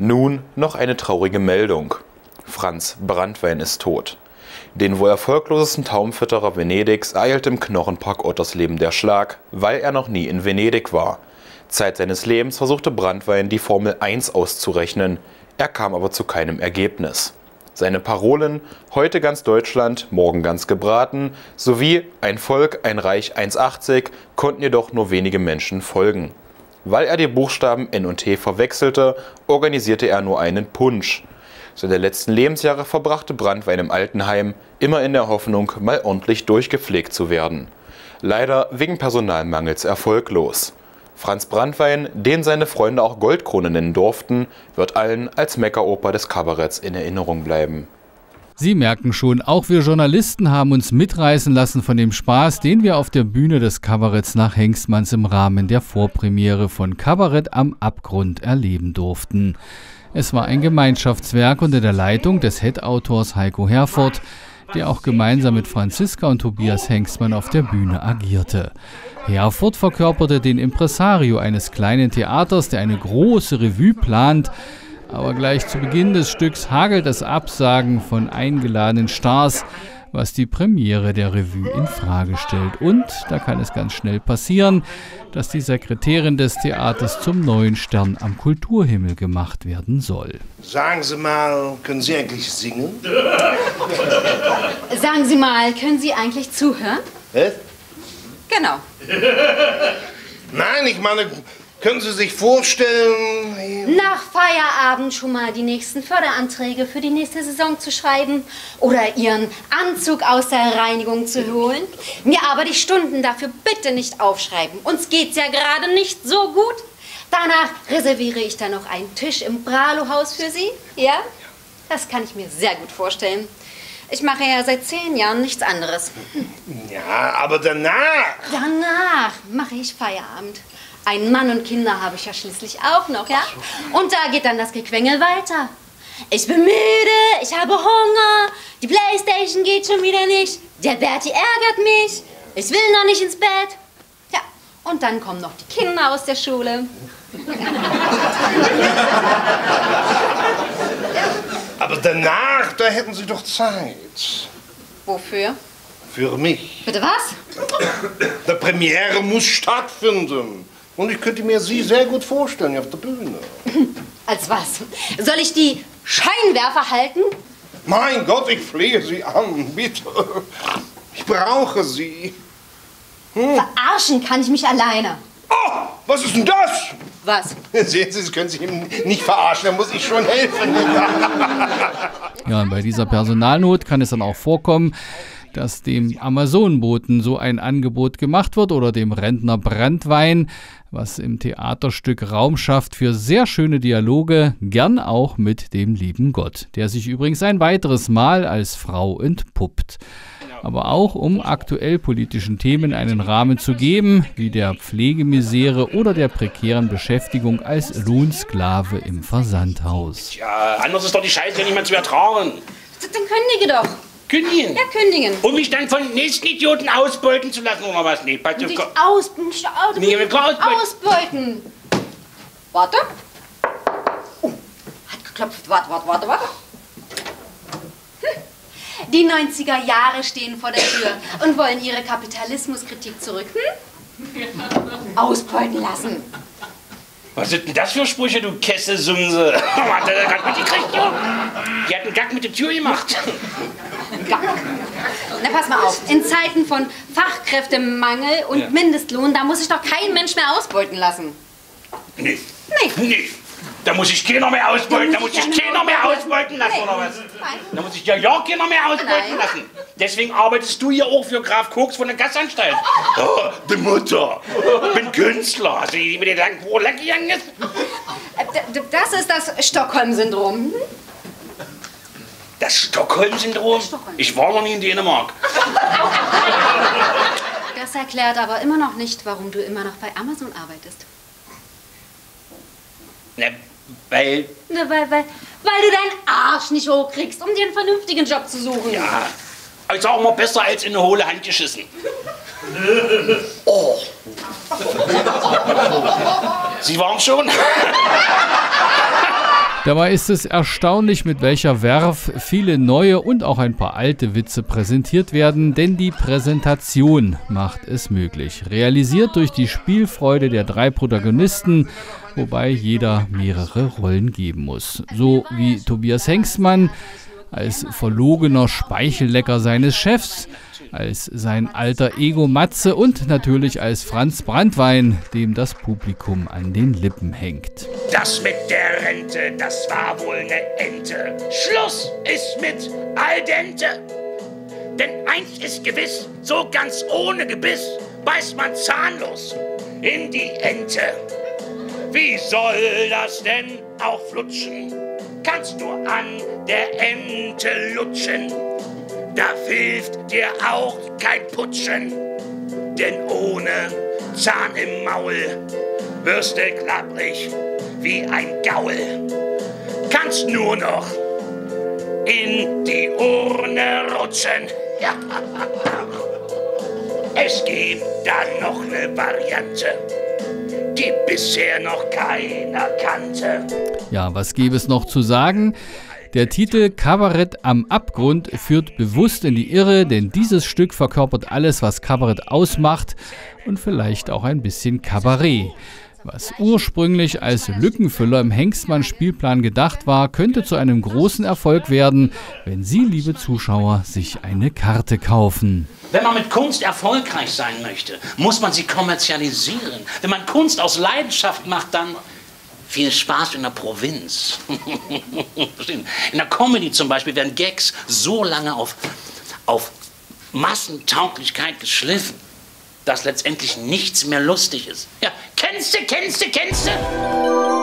Nun noch eine traurige Meldung. Franz Brandwein ist tot. Den wohl erfolglosesten Taumfütterer Venedigs ereilt im Knochenpark Ottersleben der Schlag, weil er noch nie in Venedig war. Zeit seines Lebens versuchte Brandwein die Formel 1 auszurechnen, er kam aber zu keinem Ergebnis. Seine Parolen heute ganz Deutschland, morgen ganz gebraten sowie ein Volk, ein Reich 1,80 konnten jedoch nur wenige Menschen folgen. Weil er die Buchstaben N und T verwechselte, organisierte er nur einen Punsch. Seine letzten Lebensjahre verbrachte Brandwein im Altenheim, immer in der Hoffnung, mal ordentlich durchgepflegt zu werden. Leider wegen Personalmangels erfolglos. Franz Brandwein, den seine Freunde auch Goldkrone nennen durften, wird allen als Meckeroper des Kabaretts in Erinnerung bleiben. Sie merken schon, auch wir Journalisten haben uns mitreißen lassen von dem Spaß, den wir auf der Bühne des Kabaretts nach Hengstmanns im Rahmen der Vorpremiere von Kabarett am Abgrund erleben durften. Es war ein Gemeinschaftswerk unter der Leitung des Head-Autors Heiko Herford, der auch gemeinsam mit Franziska und Tobias Hengstmann auf der Bühne agierte. Herford verkörperte den Impresario eines kleinen Theaters, der eine große Revue plant, aber gleich zu Beginn des Stücks hagelt es Absagen von eingeladenen Stars, was die Premiere der Revue in Frage stellt. Und da kann es ganz schnell passieren, dass die Sekretärin des Theaters zum neuen Stern am Kulturhimmel gemacht werden soll. Sagen Sie mal, können Sie eigentlich singen? Sagen Sie mal, können Sie eigentlich zuhören? Hä? Genau. Nein, ich meine, können Sie sich vorstellen... Nach Feierabend schon mal die nächsten Förderanträge für die nächste Saison zu schreiben oder Ihren Anzug aus der Reinigung zu holen? Mir aber die Stunden dafür bitte nicht aufschreiben. Uns geht's ja gerade nicht so gut. Danach reserviere ich dann noch einen Tisch im Bralo-Haus für Sie. Ja? Das kann ich mir sehr gut vorstellen. Ich mache ja seit zehn Jahren nichts anderes. Ja, aber danach... Danach mache ich Feierabend. Einen Mann und Kinder habe ich ja schließlich auch noch, ja? Und da geht dann das Gequengel weiter. Ich bin müde, ich habe Hunger, die Playstation geht schon wieder nicht, der Berti ärgert mich, ich will noch nicht ins Bett. Ja, und dann kommen noch die Kinder aus der Schule. Aber danach, da hätten Sie doch Zeit. Wofür? Für mich. Bitte was? Die Premiere muss stattfinden. Und ich könnte mir Sie sehr gut vorstellen auf der Bühne. Als was? Soll ich die Scheinwerfer halten? Mein Gott, ich flehe Sie an, bitte. Ich brauche Sie. Verarschen kann ich mich alleine. Oh, was ist denn das? Was? Sehen Sie, Sie können sich eben nicht verarschen, da muss ich schon helfen. Ja, und bei dieser Personalnot kann es dann auch vorkommen, dass dem Amazonenboten so ein Angebot gemacht wird oder dem Rentner Brandwein, was im Theaterstück Raum schafft für sehr schöne Dialoge, gern auch mit dem lieben Gott, der sich übrigens ein weiteres Mal als Frau entpuppt. Aber auch um aktuell politischen Themen einen Rahmen zu geben, wie der Pflegemisere oder der prekären Beschäftigung als Lohnsklave im Versandhaus. Ja, anders ist doch die Scheiße nicht mehr zu ertragen. Dann kündige doch. Kündigen. Ja, kündigen. Um mich dann von nächsten Idioten ausbeuten zu lassen oder was? Nee, pass Nicht aus, nicht aus, Nee, ausbeuten. ausbeuten. Warte. Oh, hat geklopft. Warte, warte, warte, warte. Hm. Die 90er Jahre stehen vor der Tür und wollen ihre Kapitalismuskritik zurück. Hm? Ausbeuten lassen. Was sind denn das für Sprüche, du Kesselsumse? Hat er gerade mitgekriegt, jo? Die hat einen Gag mit der Tür gemacht. Na, pass mal auf. In Zeiten von Fachkräftemangel und Ja. Mindestlohn, da muss sich doch kein Mensch mehr ausbeuten lassen. Nee. Nee. Nee. Da muss ich keiner mehr ausbeuten, da muss ich ich keiner mehr ausbeuten lassen, oder was? Nein. Da muss ich ja ja keiner mehr ausbeuten lassen. Deswegen arbeitest du hier auch für Graf Koks von der Gasanstalt. Oh, die Mutter. Bin Künstler. Hast du die mit den langen lang gegangen ist? Äh, Das ist das Stockholm-Syndrom. Das Stockholm-Syndrom? Stockholm. Ich war noch nie in Dänemark. Das erklärt aber immer noch nicht, warum du immer noch bei Amazon arbeitest. Na, weil, Na, weil, weil, weil du deinen Arsch nicht hochkriegst, um dir einen vernünftigen Job zu suchen. ja, ich sag mal besser als in eine hohle Hand geschissen. Oh. Sie waren schon? Dabei ist es erstaunlich, mit welcher Werf viele neue und auch ein paar alte Witze präsentiert werden, denn die Präsentation macht es möglich. Realisiert durch die Spielfreude der drei Protagonisten, wobei jeder mehrere Rollen geben muss. So wie Tobias Hengstmann als verlogener Speichellecker seines Chefs, als sein alter Ego Matze und natürlich als Franz Brandwein, dem das Publikum an den Lippen hängt. Das mit der Rente, das war wohl ne Ente. Schluss ist mit al dente. Denn eins ist gewiss, so ganz ohne Gebiss beißt man zahnlos in die Ente. Wie soll das denn auch flutschen? Kannst du an der Ente lutschen? Da hilft dir auch kein Putschen, denn ohne Zahn im Maul wirst du klapprig wie ein Gaul. Kannst nur noch in die Urne rutschen. Ja. Es gibt da noch eine Variante, die bisher noch keiner kannte. Ja, was gäbe es noch zu sagen? Der Titel Kabarett am Abgrund führt bewusst in die Irre, denn dieses Stück verkörpert alles, was Kabarett ausmacht und vielleicht auch ein bisschen Kabarett. Was ursprünglich als Lückenfüller im Hengstmann-Spielplan gedacht war, könnte zu einem großen Erfolg werden, wenn Sie, liebe Zuschauer, sich eine Karte kaufen. Wenn man mit Kunst erfolgreich sein möchte, muss man sie kommerzialisieren. Wenn man Kunst aus Leidenschaft macht, dann viel Spaß in der Provinz. in der Comedy zum Beispiel werden Gags so lange auf, auf Massentauglichkeit geschliffen, dass letztendlich nichts mehr lustig ist. Ja, kennst du, kennst du, kennst du?